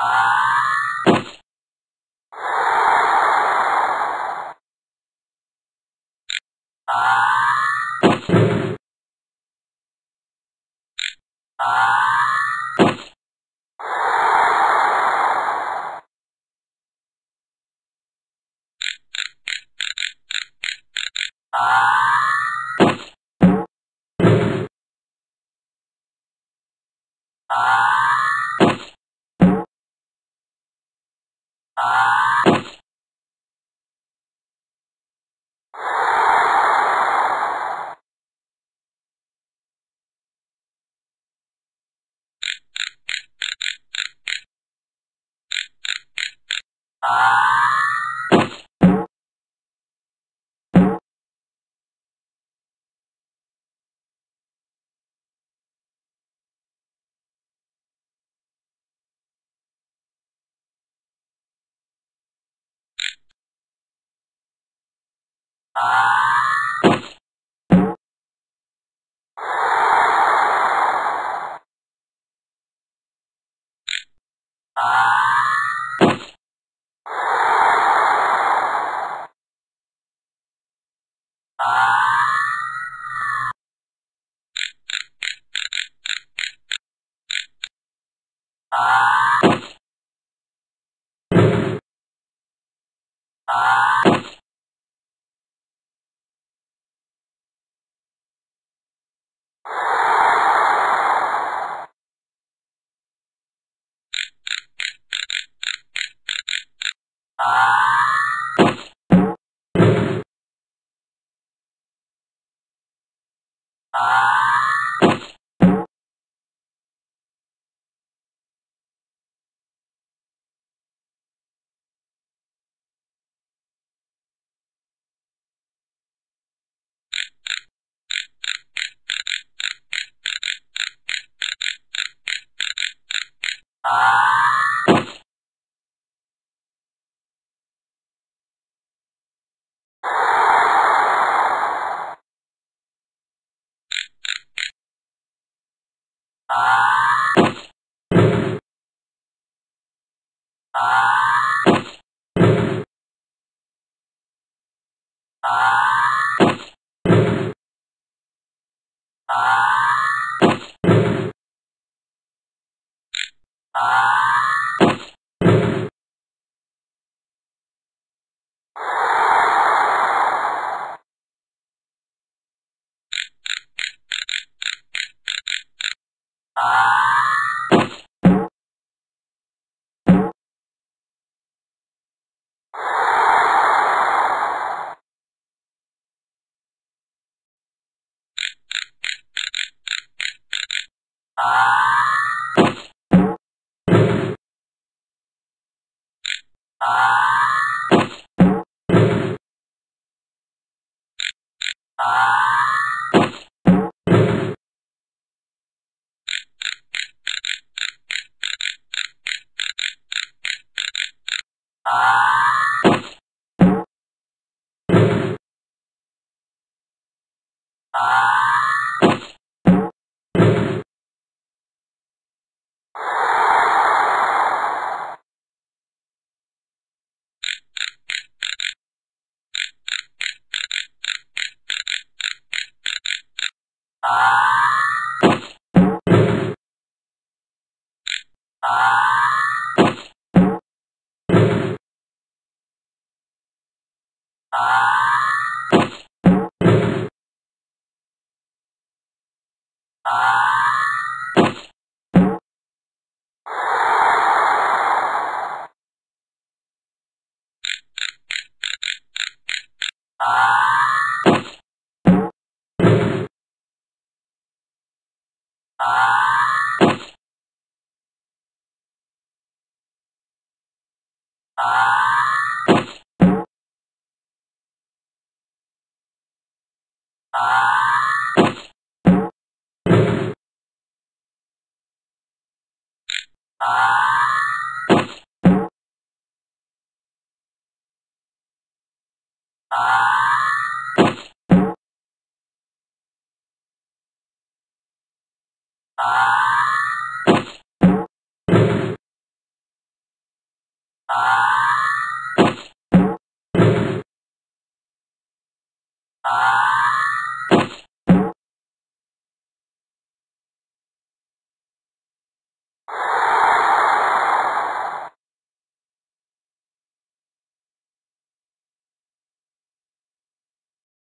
Ah! Ah! Ah! Ah! Ah!